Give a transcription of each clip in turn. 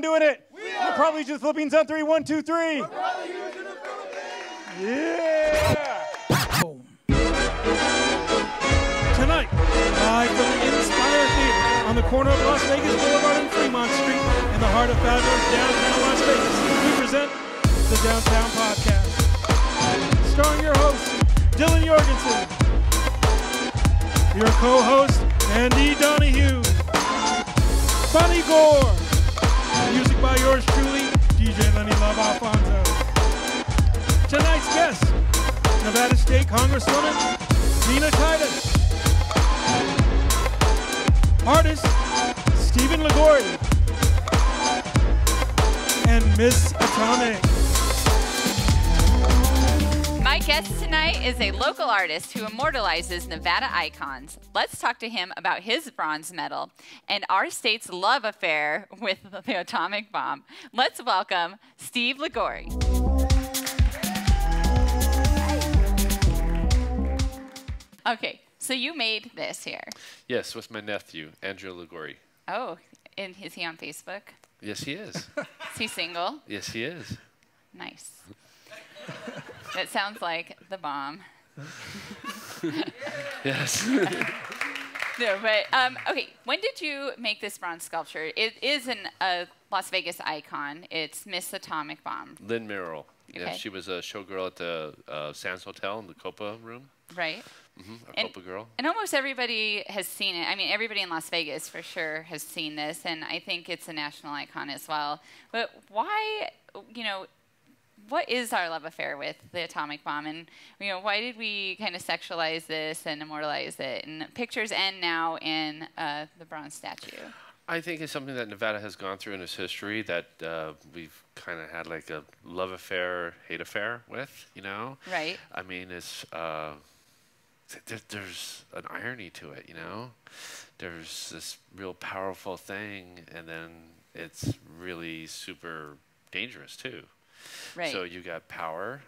doing it? We are. probably just Philippines on three. One, two, three. We're probably using the Philippines. Yeah. Tonight, live from the Inspire Theater on the corner of Las Vegas Boulevard and Fremont Street in the heart of fabulous downtown Las Vegas, we present the Downtown Podcast. Starring your host, Dylan Jorgensen. Your co-host, Andy Donahue. Bunny Gore. By yours truly, DJ Lenny Love Alfonso. Tonight's guest, Nevada State Congresswoman Dina Titus. Artist Stephen Ligori. And Miss Atomic. My guest tonight is a local artist who immortalizes Nevada icons. Let's talk to him about his bronze medal and our state's love affair with the atomic bomb. Let's welcome Steve Ligori. Okay, so you made this here. Yes, with my nephew, Andrew Ligori. Oh, and is he on Facebook? Yes, he is. Is he single? yes, he is. Nice. That sounds like the bomb. Yes. No, but um, okay. When did you make this bronze sculpture? It is an, a Las Vegas icon. It's Miss Atomic Bomb, Lynn Merrill. Yeah, she was a showgirl at the uh, Sands Hotel in the Copa room. right? hmm a And- Copa girl. And almost everybody has seen it. I mean, everybody in Las Vegas for sure has seen this, and I think it's a national icon as well. But why, you know, what is our love affair with the atomic bomb, and you know, why did we kind of sexualize this and immortalize it And pictures end now in uh, the bronze statue? I think it's something that Nevada has gone through in its history that uh, we've kind of had like a love affair, hate affair with, you know? Right. I mean, it's uh, th- there, there's an irony to it, you know. There's this real powerful thing, and then it's really super dangerous too. Right. So you got power,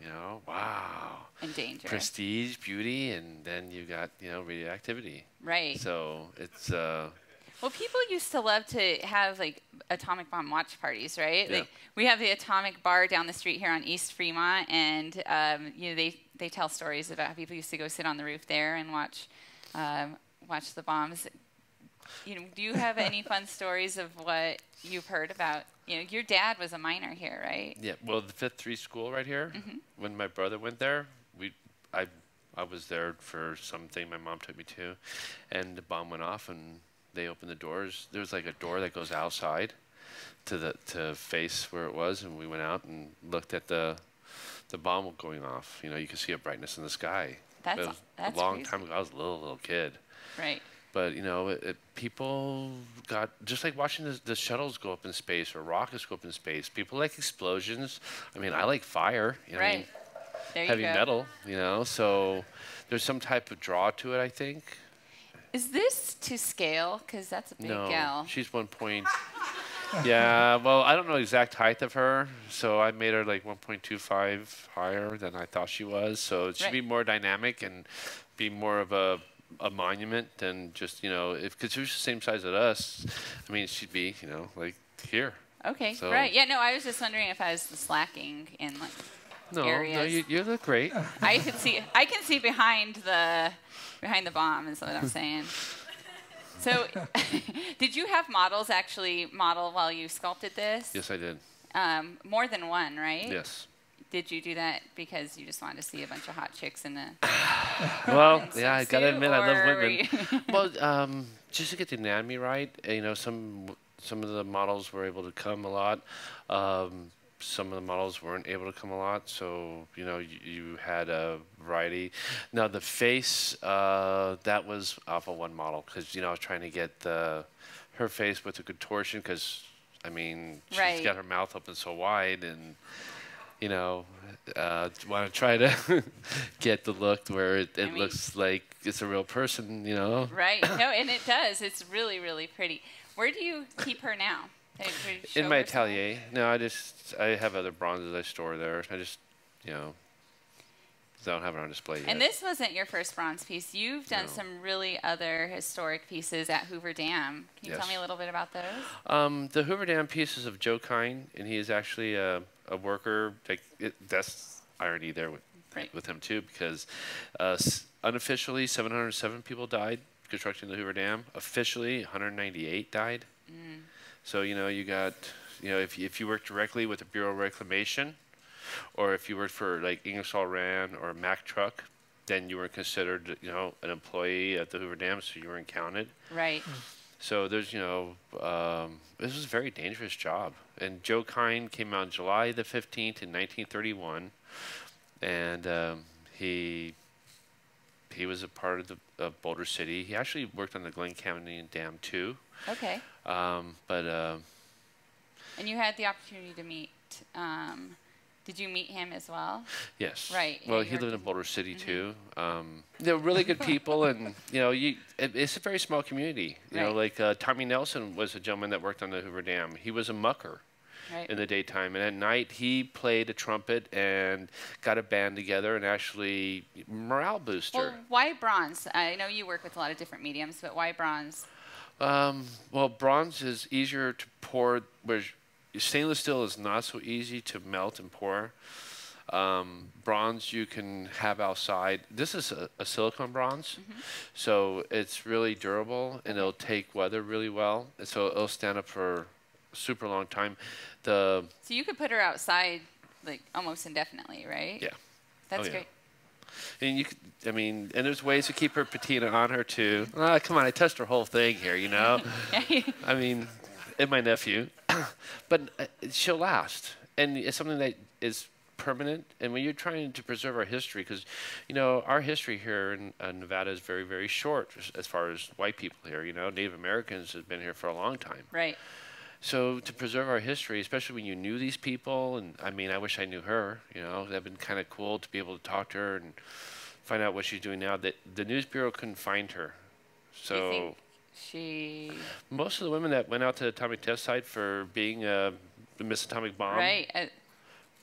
you know, wow, and danger. prestige, beauty, and then you got you know radioactivity. Right. So it's uh, Well, people used to love to have like atomic bomb watch parties, right? Yeah. Like we have the atomic bar down the street here on East Fremont, and um, you know they they tell stories about how people used to go sit on the roof there and watch um, watch the bombs. You know, do you have any fun stories of what you've heard about? You know, your dad was a miner here, right? yeah. Well, the Fifth Street School right here. Mm-hmm. When my brother went there, we I I was there for something my mom took me to, and the bomb went off and they opened the doors. There was like a door that goes outside to the to face where it was, and we went out and looked at the the bomb going off. You know, you could see a brightness in the sky. That's But it a- was that's a long crazy. time ago. I was a little little kid. Right. But you know, it, it, people got just like watching the, the shuttles go up in space or rockets go up in space. People like explosions. I mean, I like fire. You know, what I mean? Right. There you heavy metal. You know, so there's some type of draw to it. I think. Is this to scale? Because that's a big no, gal. she's one point. yeah, well, I don't know exact height of her, so I made her like 1.25 higher than I thought she was. So it should Right. be more dynamic and be more of a a monument than just you know if because she was the same size as us. I mean, she'd be you know like here. Okay. So- right. Yeah. No, I was just wondering if I was slacking in like No, no, you, you look great. I can see I can see behind the behind the bomb is what I'm saying. So, did you have models actually model while you sculpted this? yes, I did. Um, more than one, right? Yes. Did you do that because you just wanted to see a bunch of hot chicks in a Well, yeah, I gotta admit, I love women. well, um, just to get the anatomy right, you know, some some of the models were able to come a lot. Um, some of the models weren't able to come a lot, so you know you, you had a variety. Now the face, uh, that was off of one model because you know I was trying to get the her face with the contortion because I mean she's Right. got her mouth open so wide and you know uh, want to try to get the look where it, it mean- looks like it's a real person, you know. right? No, and it does. It's really really pretty. Where do you keep her now? Did you show In my atelier. No, I just I have other bronzes I store there. I just you know, I don't have it on display yet. And this wasn't your first bronze piece. You've done No. some really other historic pieces at Hoover Dam. Can you tell me a little bit about those? Um, the Hoover Dam piece is of Joe Kine, and he is actually a, a worker. Like it, that's irony there with, Right. with him too, because uh, unofficially 707 people died constructing the Hoover Dam. Officially 198 died. So you know you got you know if you, if you work directly with the Bureau of Reclamation, or if you worked for like Ingersoll Rand or Mack Truck, then you were considered you know an employee at the Hoover Dam, so you weren't counted. Right. So there's, you know, um, this was a very dangerous job. And Joe Kine came out July the 15th in 1931, and um, he he was a part of the of Boulder City. He actually worked on the Glen Canyon Dam too. Okay. Um, but uh, And you had the opportunity to meet. Um, did you meet him as well? yes, Right, Well, he lived in Boulder City too. Um, they're really good people, and you know, you it, it's a very small community. You know, like uh, Tommy Nelson was a gentleman that worked on the Hoover Dam. He was a mucker. Right. in the daytime, and at night he played a trumpet and got a band together and actually morale booster. well, why bronze? I know you work with a lot of different mediums, but why bronze? Um, well, bronze is easier to pour, whereas stainless steel is not so easy to melt and pour. Um, bronze you can have outside. This is a, a silicone bronze, so it's really durable and it'll take weather really well. And so it'll stand up for super long time. The So you could put her outside like almost indefinitely, right? yeah. That's yeah. great. And you, could, I mean, and there's ways to keep her patina on her too. Ah, come on, I touched her whole thing here, you know. I mean, and my nephew, but uh, she'll last, and it's something that is permanent. And when you're trying to preserve our history, because you know our history here in uh, Nevada is very, very short as- far as white people here. You know, Native Americans have been here for a long time. right. So to preserve our history, especially when you knew these people, and I mean, I wish I knew her. You know, that'd been kind of cool to be able to talk to her and find out what she's doing now. That the news bureau couldn't find her. So she most of the women that went out to the atomic test site for being uh, the Miss Atomic Bomb, right uh,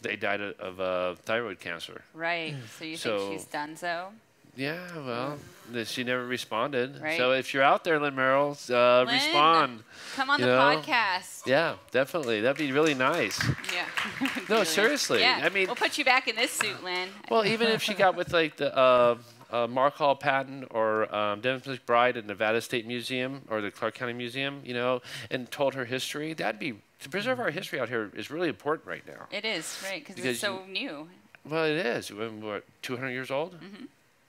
they died of, uh, thyroid cancer. right. So you So- think she's done so? Yeah, well, th- she never responded. Right. So if you're out there, Lynn Merrill, uh, Lynn, respond. Come on you the know? podcast. Yeah, definitely. That'd be really nice. Yeah. No, Really. seriously. Yeah. I mean- we'll put you back in this suit, Lynn. Well, even if she got with like the uh, uh, Mark Hall Patton or um, Dennis McBride at Nevada State Museum or the Clark County Museum, you know, and told her history, that'd be to preserve our history out here is really important right now. It is right because it's so new. Well, it is. We're what, 200 years old?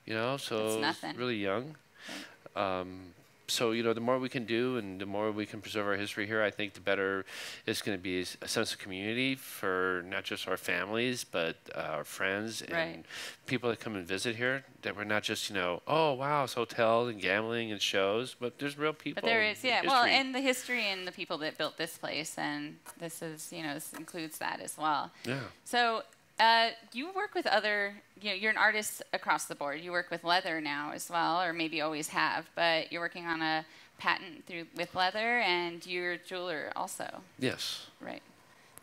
You know, so It's it's really young. Um, so, you know, the more we can do and the more we can preserve our history here, I think the better it's going to be a sense of community for not just our families, but uh, our friends and Right. people that come and visit here. That we're not just, you know, oh, wow, it's hotels and gambling and shows, but there's real people. But there is, yeah. Well, and the history and the people that built this place, and this is, you know, this includes that as well. Yeah. So uh, you work with other, you know, you're an artist across the board. You work with leather now as well, or maybe always have, but you're working on a patent through with leather, and you're a jeweler also, Yes. right?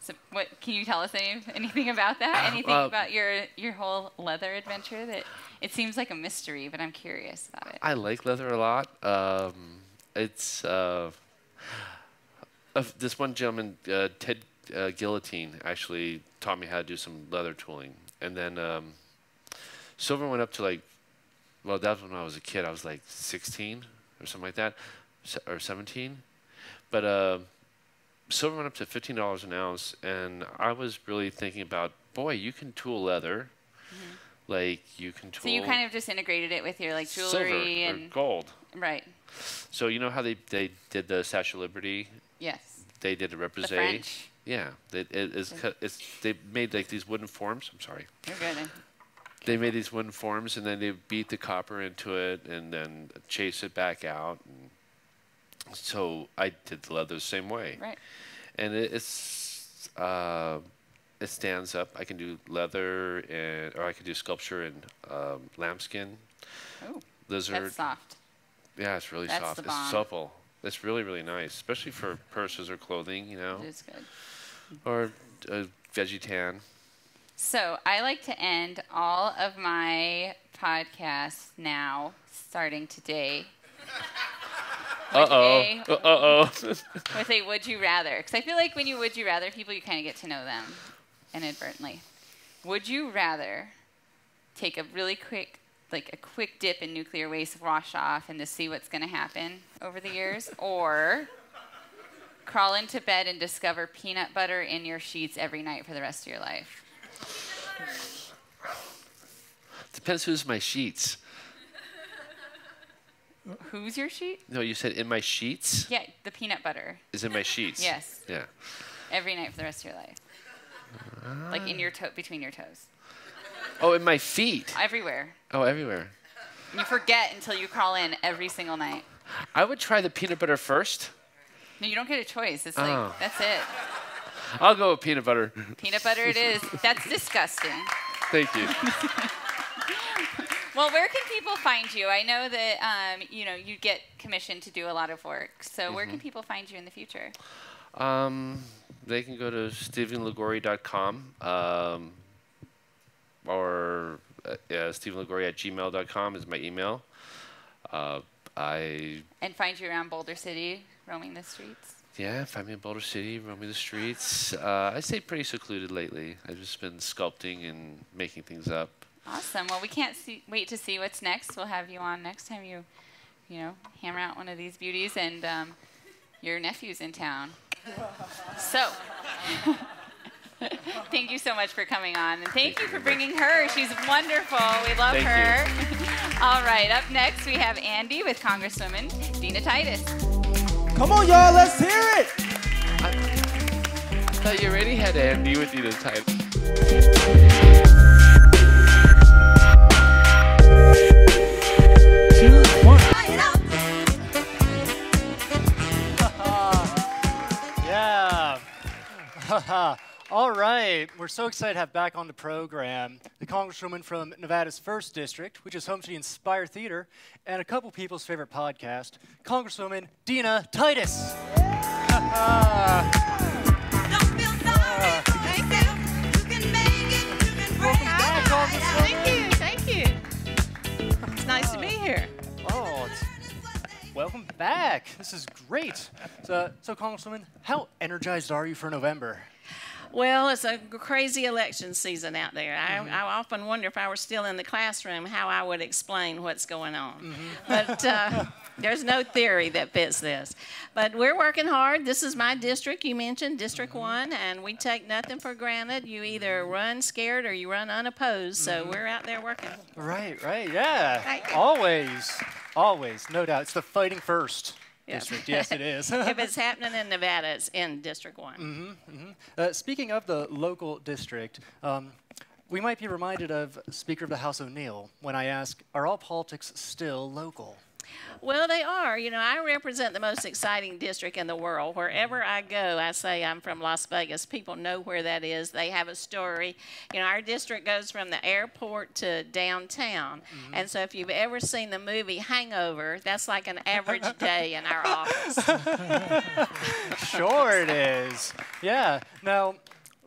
So, what can you tell us any, anything about that? Anything Uh, about your your whole leather adventure? That it seems like a mystery, but I'm curious about it. I like leather a lot. Um, it's uh, this one gentleman, uh, Ted uh, Guillotine, actually taught me how to do some leather tooling, and then um, silver went up to like, well, that was when I was a kid. I was like 16 or something like that, or 17, but uh, silver went up to $15 an ounce, and I was really thinking about, boy, you can tool leather. Like you can tool. So you kind of just integrated it with your like jewelry and gold. right. So you know how they, they did the Statue of Liberty? Yes. They did the The. French. Yeah, it, it, it's, it's they made like these wooden forms. I'm sorry. You're good. They made these wooden forms, and then they beat the copper into it, and then chase it back out. And so I did the leather the same way, Right. and it, it's uh, it stands up. I can do leather, and or I can do sculpture in um, lambskin, Oh, lizard. that's soft. Yeah, it's really That's soft. It's supple. It's really, really nice, especially for purses or clothing, you know, It is good. Or a veggie tan. So I like to end all of my podcasts now, starting today. Uh oh. Uh oh. with a would you rather. Because I feel like when you would you rather people, you kind of get to know them inadvertently. Would you rather take a really quick, like a quick dip in nuclear waste wash off and to see what's going to happen over the years, or crawl into bed and discover peanut butter in your sheets every night for the rest of your life? Depends who's my sheets. Who's your sheet? No, you said in my sheets. Yeah, the peanut butter Is in my sheets. Yes. Yeah. every night for the rest of your life. Like in your toe, between your toes, Oh, in my feet. everywhere. Oh, everywhere. You forget until you crawl in every single night. I would try the peanut butter first. No, you don't get a choice. It's like Oh. that's it. I'll go with peanut butter. Peanut butter it is. That's disgusting. Thank you. Well, where can people find you? I know that um, you know you get commissioned to do a lot of work. So where can people find you in the future? Um, they can go to stephenlagori.com um, or uh, yeah, at gmail.com is my email. Uh, I And find you around Boulder City, roaming the streets. yeah, find me in Boulder City, roaming the streets. Uh, I stay pretty secluded lately. I've just been sculpting and making things up. Awesome. Well, we can't see, wait to see what's next. We'll have you on next time you, you know, hammer out one of these beauties, and um, your nephew's in town. So, thank you so much for coming on, and thank, Thank you for bringing her. She's wonderful. We love Thank her. All right. Up next, we have Andy with Congresswoman Dina Titus. Come on, y'all, let's hear it. I thought you already had Andy with you this time. Two, one. Yeah. All right. We're so excited to have back on the program the Congresswoman from Nevada's 1st District, which is home to the Inspire Theater, and a couple people's favorite podcast, Congresswoman Dina Titus. Thank you, thank you. It's nice to be here. Oh, welcome back. This is great. So, so, Congresswoman, how energized are you for November? Well, it's a crazy election season out there. I, mm-hmm. I often wonder if I were still in the classroom how I would explain what's going on. Mm-hmm. But uh, there's no theory that fits this. But we're working hard. This is my district. You mentioned District mm-hmm. 1, and we take nothing for granted. You either run scared or you run unopposed. So we're out there working. Right, right, yeah. Always, always, no doubt. It's the fighting first Yeah. district. Yes, it is. if it's happening in Nevada, it's in District 1. Uh, speaking of the local district, um, we might be reminded of Speaker of the House O'Neill when I ask, are all politics still local? Well, they are. You know, I represent the most exciting district in the world. Wherever I go, I say I'm from Las Vegas. People know where that is. They have a story. You know, our district goes from the airport to downtown. Mm-hmm. And so if you've ever seen the movie Hangover, that's like an average day in our office. sure it is. Yeah. Now,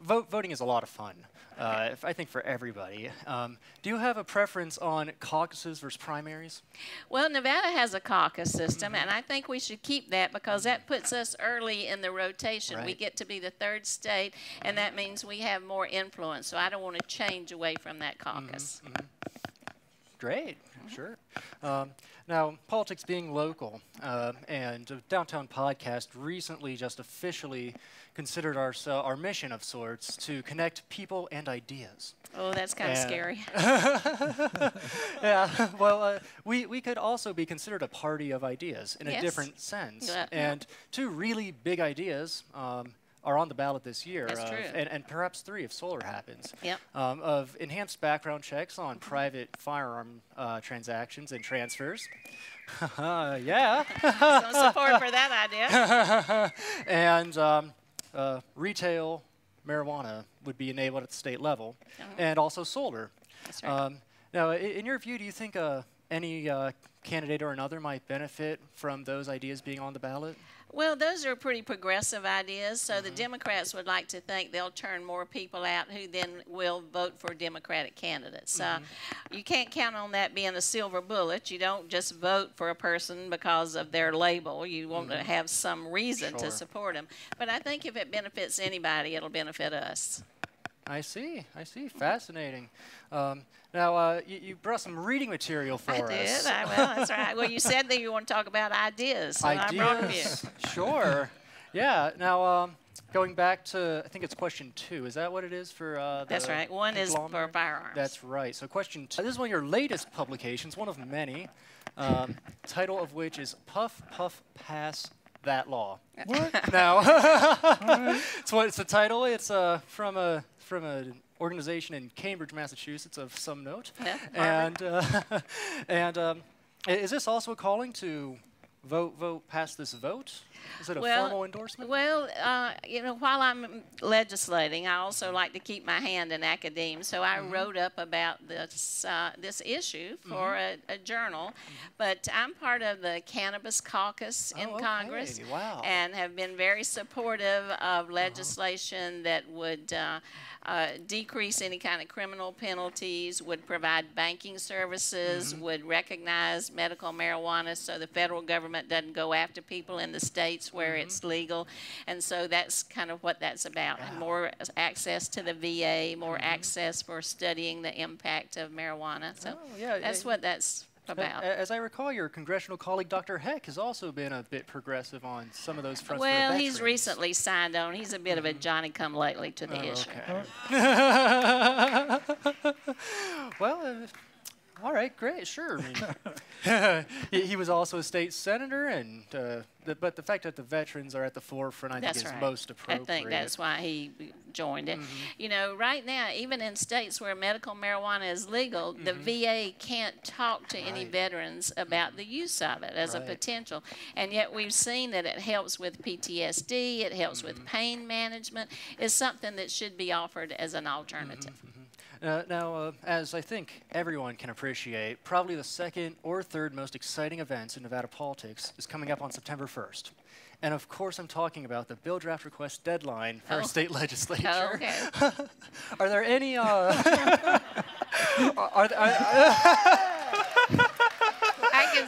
vote, voting is a lot of fun. Uh, if- I think for everybody. Um, do you have a preference on caucuses versus primaries? Well, Nevada has a caucus system, and I think we should keep that because that puts us early in the rotation. We get to be the third state, and that means we have more influence. So I don't want to change away from that caucus. Great, sure. Um, now, politics being local, uh, and Downtown Podcast recently just officially considered our, our mission of sorts to connect people and ideas. Oh, that's kind of scary. Yeah, well, uh, we, we could also be considered a party of ideas in a different sense. Yeah, yeah. And two really big ideas um, are on the ballot this year. That's of- true. And, and perhaps three if solar happens. Yep. Um, of enhanced background checks on private firearm uh, transactions and transfers. yeah. Some support for that idea. and um, uh, retail marijuana would be enabled at the state level, and also solar. That's right. Um, now, i- in your view, do you think uh, any uh, candidate or another might benefit from those ideas being on the ballot? Well, those are pretty progressive ideas. So the Democrats would like to think they'll turn more people out who then will vote for Democratic candidates. Uh, you can't count on that being a silver bullet. You don't just vote for a person because of their label. You want to have some reason Sure. to support them. But I think if it benefits anybody, it'll benefit us. I see. I see. Fascinating. Um, now, uh, you, you brought some reading material for I us. did. I, that's right. Well, you said that you want to talk about ideas. So I. Ideas. sure. Yeah. Now, um, going back to, I think it's question two. Is that what it is for? Uh, the That's right. One is for firearms. That's right. So, question two. This is one of your latest publications, one of many. Um, title of which is "Puff Puff Pass That Law." What? Now, it's what it's the title. It's uh, from a from an organization in Cambridge, Massachusetts, of some note. Yeah, and uh, and um, is this also a calling to vote vote pass this vote? Is it a Well, formal endorsement? Well, uh, you know, while I'm legislating, I also like to keep my hand in academia. So I Mm-hmm. wrote up about this uh, this issue for Mm-hmm. a, a journal. But I'm part of the Cannabis Caucus in Oh, Congress. Wow. and have been very supportive of legislation that would. Uh, decrease any kind of criminal penalties, would provide banking services, mm-hmm. would recognize medical marijuana so the federal government doesn't go after people in the states where mm-hmm. it's legal. And so that's kind of what that's about. More access to the VA, more mm-hmm. access for studying the impact of marijuana. So Oh, yeah, that's yeah. what that's about. As I recall, your congressional colleague Dr. Heck has also been a bit progressive on some of those fronts. Well, he's recently signed on. He's a bit of a Johnny come lately to the Oh, issue. okay. well, uh, all right, great, sure. I mean, he, he was also a state senator, and uh, the, but the fact that the veterans are at the forefront, I That's think, is most appropriate. I think that's why he joined it. Mm-hmm. You know, right now, even in states where medical marijuana is legal, the mm-hmm. VA can't talk to any veterans about the use of it as a potential. And yet we've seen that it helps with PTSD, it helps with mm-hmm. pain management. It's something that should be offered as an alternative. Uh, now, uh, as I think everyone can appreciate, probably the second or third most exciting events in Nevada politics is coming up on September 1st. And of course, I'm talking about the bill draft request deadline for our Oh. state legislature. Oh, okay. Are there any? Uh, are, are, are, I can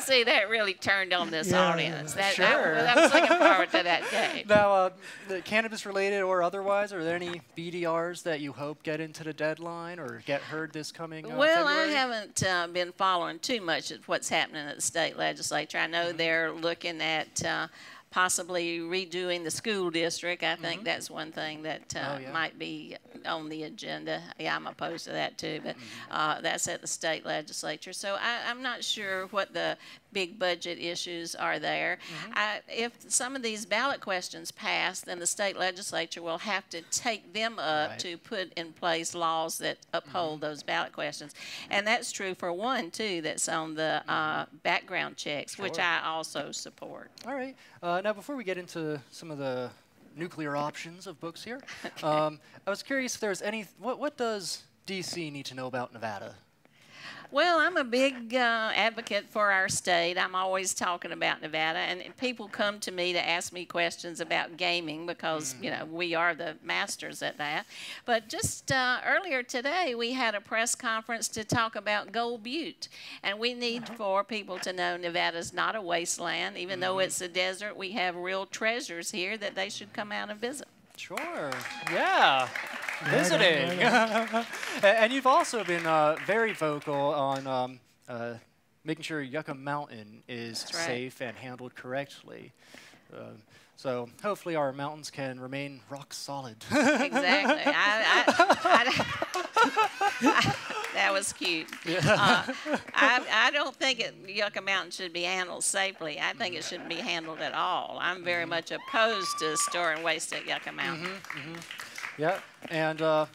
see that really turned on this Yeah. audience. That, Sure. I, I was looking forward to that day. now, uh, the cannabis related or otherwise, are there any BDRs that you hope get into the deadline or get heard this coming? Uh, Well, February? I haven't uh, been following too much of what's happening at the state legislature. I know Mm-hmm. they're looking at uh, possibly redoing the school district. I think that's one thing that uh, Mm-hmm. Oh, yeah. might be on the agenda. Yeah, I'm opposed to that too, but Mm-hmm. uh, that's at the state legislature. So I, I'm not sure what the big budget issues are there. Mm-hmm. I, if some of these ballot questions pass, then the state legislature will have to take them up Right. to put in place laws that uphold those ballot questions. And that's true for one, too, that's on the uh, background checks, which I also support. All right. Uh, now, before we get into some of the nuclear options of books here, um, I was curious if there's any. What, what does DC need to know about Nevada? Well, I'm a big uh, advocate for our state. I'm always talking about Nevada, and people come to me to ask me questions about gaming because you know we are the masters at that. But just uh, earlier today, we had a press conference to talk about Gold Butte, and we need for people to know Nevada's not a wasteland. Even though it's a desert, we have real treasures here that they should come out and visit. Sure. Yeah. Visiting. And you've also been uh, very vocal on um, uh, making sure Yucca Mountain is right. safe and handled correctly. Um, so hopefully our mountains can remain rock solid. Exactly. I, I, I, that was cute. Uh, I, I don't think it, Yucca Mountain should be handled safely. I think it shouldn't be handled at all. I'm very much opposed to storing waste at Yucca Mountain. Yeah, and uh,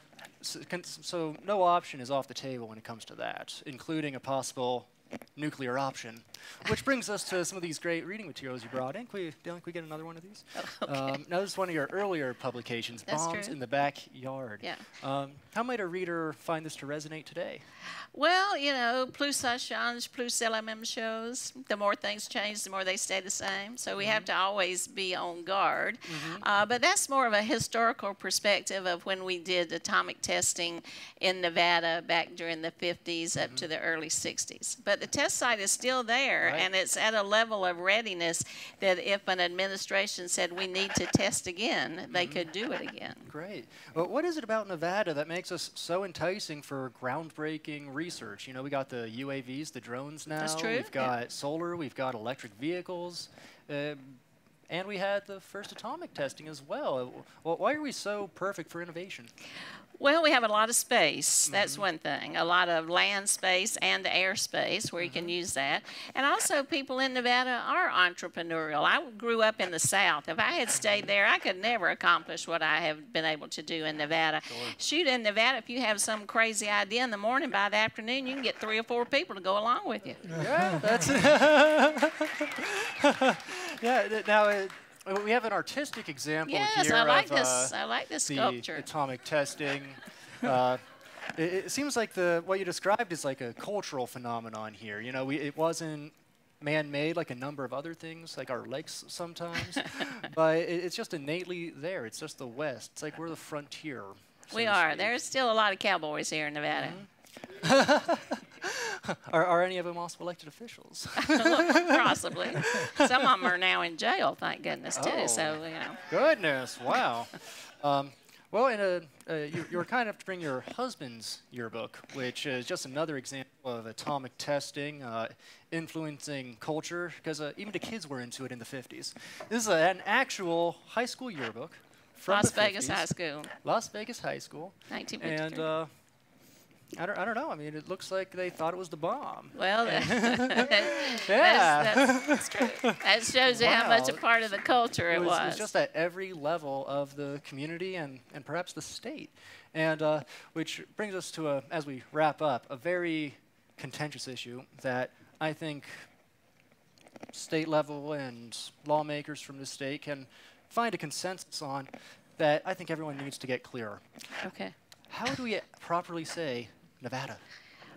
so, can, so no option is off the table when it comes to that, including a possible nuclear option. Which brings us to some of these great reading materials you brought in. Can we, Dylan, can we get another one of these? Um, now, this is one of your earlier publications, That's Bombs true. in the Backyard. Yeah. Um, how might a reader find this to resonate today? Well, you know, plus ça change, plus la même. The more things change, the more they stay the same. So we have to always be on guard. Uh, but that's more of a historical perspective of when we did atomic testing in Nevada back during the 50s up to the early 60s. But the test site is still there, Right. and it's at a level of readiness that if an administration said we need to test again, they could do it again. Great. Well, what is it about Nevada that makes us so enticing for groundbreaking research? You know, we got the UAVs, the drones now. That's true, We've yeah. got solar. We've got electric vehicles. Um and we had the first atomic testing as well. Well, why are we so perfect for innovation? Well, we have a lot of space. Mm-hmm. That's one thing. A lot of land space and air space where you can Mm-hmm. use that. And also, people in Nevada are entrepreneurial. I grew up in the South. If I had stayed there, I could never accomplish what I have been able to do in Nevada. Shoot, in Nevada, if you have some crazy idea in the morning, by the afternoon, you can get three or four people to go along with you. Yeah, that's. it. yeah. Now uh, we have an artistic example Yes, here I like of this. uh, I like this the sculpture. atomic testing. Uh, it, it seems like the what you described is like a cultural phenomenon here. You know, we, it wasn't man-made like a number of other things, like our lakes sometimes, but it, it's just innately there. It's just the West. It's like we're the frontier. so We are. There's still a lot of cowboys here in Nevada. Are, are any of them also elected officials? Possibly. Some of them are now in jail, thank goodness, too. Oh. So, you know. Goodness, wow. um, well, in a, uh, you, you were kind enough to bring your husband's yearbook, which is just another example of atomic testing uh, influencing culture, because uh, even the kids were into it in the 50s. This is an actual high school yearbook from Las Vegas 50s, High School, Las Vegas High School. 1953. And uh, I, don't, I don't know. I mean, it looks like they thought it was the bomb. well, that- Yeah. that's, that's, that's true. That shows you how much a part of the culture it, it was, was. it was just at every level of the community and, and perhaps the state. And uh, which brings us to, a, as we wrap up, a very contentious issue that I think state level and lawmakers from the state can find a consensus on that I think everyone needs to get clearer. okay. How do we properly say Nevada?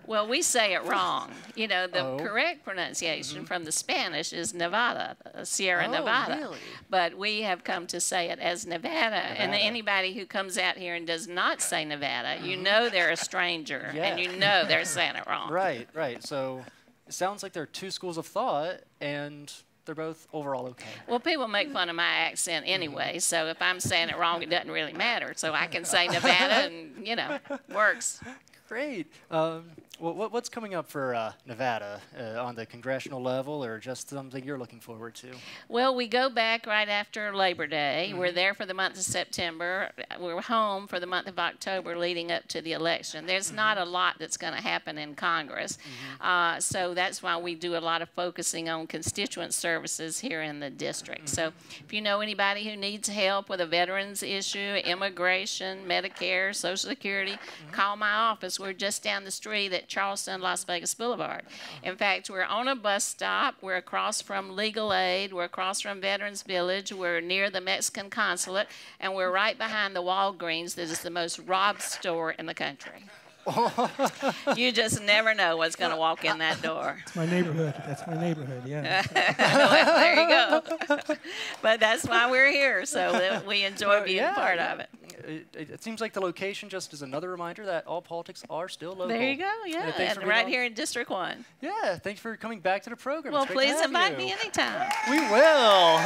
Well, we say it wrong. You know, the Oh. correct pronunciation mm-hmm. from the Spanish is Nevada, uh, Sierra Oh, Nevada. really? But we have come to say it as Nevada. And anybody who comes out here and does not say Nevada, you mm-hmm. know they're a stranger Yeah. and you know they're saying it wrong. Right, right. So it sounds like there are two schools of thought, and they're both overall okay. Well, people make fun of my accent anyway, mm-hmm. so if I'm saying it wrong, it doesn't really matter. So I can say Nevada and, you know, works. Great. Um, well, what's coming up for uh, Nevada uh, on the congressional level, or just something you're looking forward to? Well, we go back right after Labor Day. We're there for the month of September. We're home for the month of October leading up to the election. There's not a lot that's going to happen in Congress. Uh, so that's why we do a lot of focusing on constituent services here in the district. So if you know anybody who needs help with a veterans issue, immigration, Medicare, Social Security, call my office. We're just down the street at Charleston, Las Vegas Boulevard. In fact, we're on a bus stop. We're across from Legal Aid. We're across from Veterans Village. We're near the Mexican consulate. And we're right behind the Walgreens that is the most robbed store in the country. you just never know what's going to walk in that door. It's my neighborhood. That's my neighborhood. Yeah. well, there you go. but that's why we're here, so that we enjoy being yeah, part yeah. of it. It, it, it seems like the location just is another reminder that all politics are still local. There you go. Yeah, thanks for and right on- here in District One. Yeah, thanks for coming back to the program. Well, It's great to please invite you. me anytime. We will.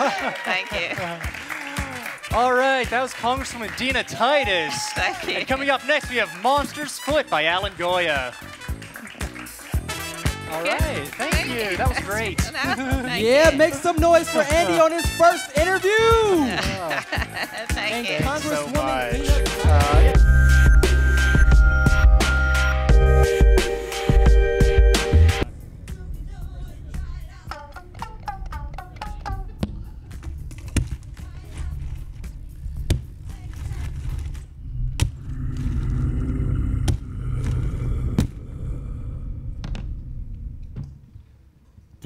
Thank you. All right, that was Congresswoman Dina Titus. Thank you. And coming up next, we have Monster's Foot by Alan Goya. All Okay. right, thank, you. That was great. Yeah, you. make some noise for Andy on his first interview. Thank you. Thanks so Congresswoman much. Dina Uh,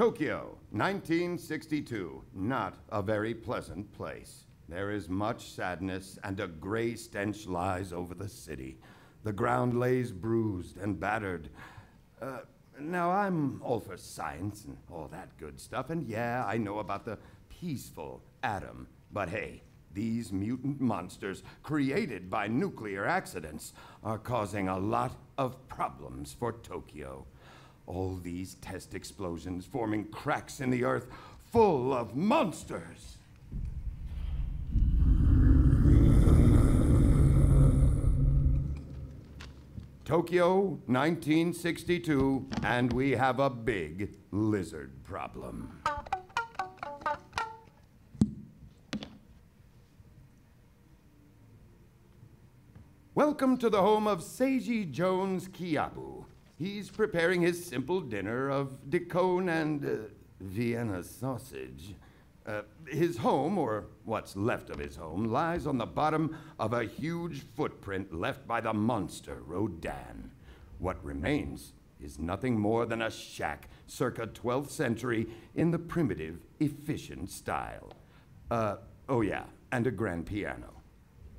Tokyo, 1962. Not a very pleasant place. There is much sadness, and a gray stench lies over the city. The ground lays bruised and battered. Uh, now, I'm all for science and all that good stuff, and yeah, I know about the peaceful atom. But hey, these mutant monsters, created by nuclear accidents, are causing a lot of problems for Tokyo. All these test explosions forming cracks in the earth full of monsters. Tokyo, 1962, and we have a big lizard problem. Welcome to the home of Seiji Jones Kiabu. He's preparing his simple dinner of daikon and uh, Vienna sausage. Uh, his home, or what's left of his home, lies on the bottom of a huge footprint left by the monster Rodan. What remains is nothing more than a shack circa 12th century in the primitive, efficient style. Uh, oh, yeah, and a grand piano.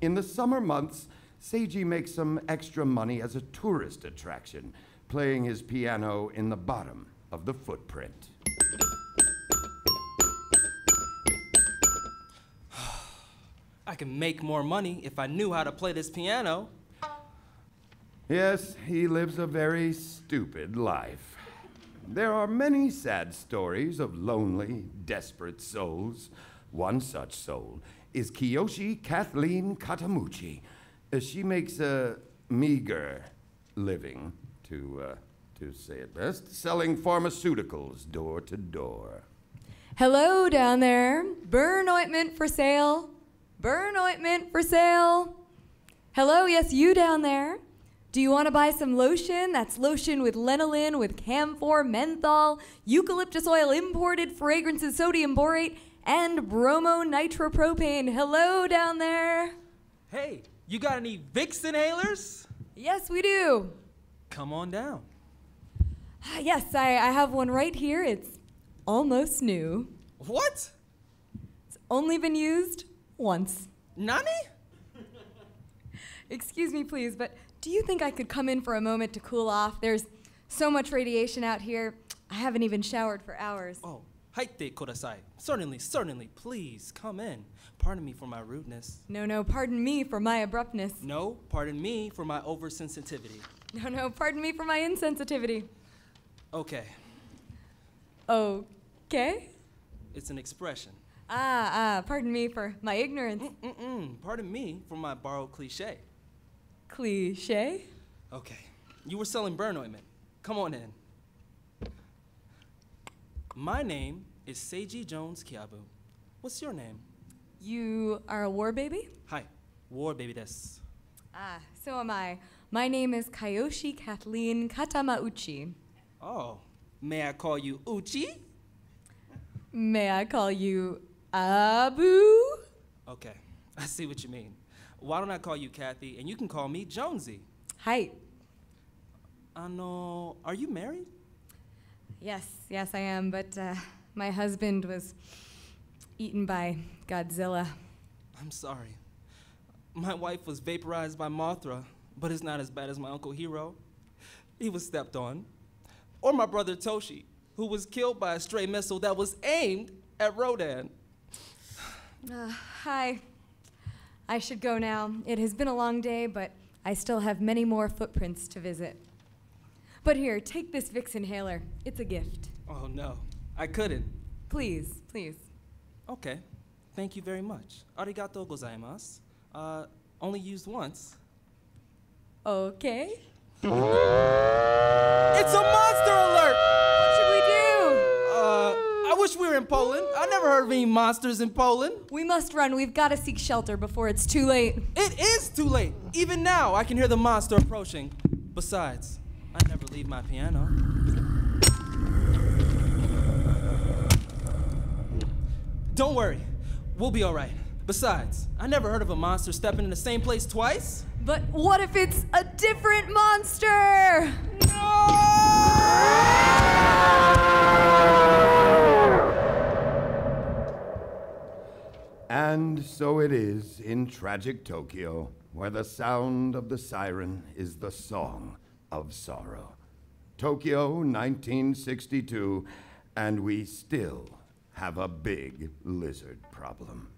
In the summer months, Seiji makes some extra money as a tourist attraction, playing his piano in the bottom of the footprint. I can make more money if I knew how to play this piano. Yes, he lives a very stupid life. There are many sad stories of lonely, desperate souls. One such soul is Kiyoshi Kathleen Katamuchi. She makes a meager living, to, uh, to say it best, selling pharmaceuticals door to door. Hello down there. Burn ointment for sale. Burn ointment for sale. Hello, yes, you down there. Do you want to buy some lotion? That's lotion with lanolin, with camphor, menthol, eucalyptus oil, imported fragrances, sodium borate, and bromo nitropropane. Hello down there. Hey, you got any Vicks inhalers? Yes, we do. Come on down. Ah, Yes, I, I have one right here. It's almost new. What? It's only been used once. Nani? Excuse me, please, but do you think I could come in for a moment to cool off? There's so much radiation out here. I haven't even showered for hours. Oh, haite kodasai. Certainly, certainly. Please come in. Pardon me for my rudeness. No, no, pardon me for my abruptness. No, pardon me for my oversensitivity. No, no, pardon me for my insensitivity. Okay, Okay? it's an expression. Ah, ah, pardon me for my ignorance. Mm-mm, pardon me for my borrowed cliche. Cliche? Okay, you were selling burn ointment. Come on in. My name is Seiji Jones Kiabu. What's your name? You are a war baby? Hi, War Baby des. Ah, so am I. My name is Kayoshi Kathleen Katamauchi. Oh, may I call you Uchi? May I call you Abu? Okay, I see what you mean. Why don't I call you Kathy and you can call me Jonesy? Hi. I know. Are you married? Yes, yes, I am, but uh, my husband was eaten by Godzilla. I'm sorry. My wife was vaporized by Mothra, but it's not as bad as my Uncle Hero. He was stepped on. Or my brother Toshi, who was killed by a stray missile that was aimed at Rodan. Uh, hi. I should go now. It has been a long day, but I still have many more footprints to visit. But here, take this Vicks inhaler. It's a gift. Oh no, I couldn't. Please, please. Okay, thank you very much. Arigato gozaimasu. Uh, only used once. Okay. It's a monster alert! What should we do? Uh, I wish we were in Poland. I never heard of any monsters in Poland. We must run. We've got to seek shelter before it's too late. It is too late. Even now, I can hear the monster approaching. Besides, I never leave my piano. Don't worry, we'll be all right. Besides, I never heard of a monster stepping in the same place twice. But what if it's a different monster? No! And so it is in tragic Tokyo, where the sound of the siren is the song of sorrow. Tokyo 1962, and we still have a big lizard problem.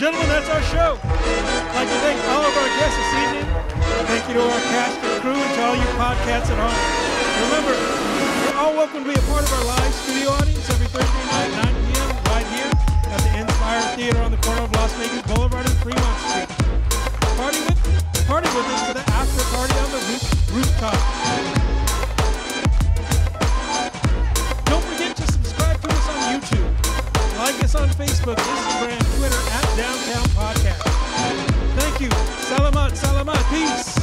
Gentlemen, that's our show. I'd like to thank all of our guests this evening. Thank you to our cast and crew and to all you podcasts at home. Remember, you're all welcome to be a part of our live studio audience every Thursday night, 9 p.m. right here at the Inspire Theater on the corner of Las Vegas Boulevard and Fremont Street. Party with, party with us for the after party on the roof, rooftop. Like us on Facebook, Instagram, Twitter at Downtown Podcast. Thank you. Salamat, salamat. Peace.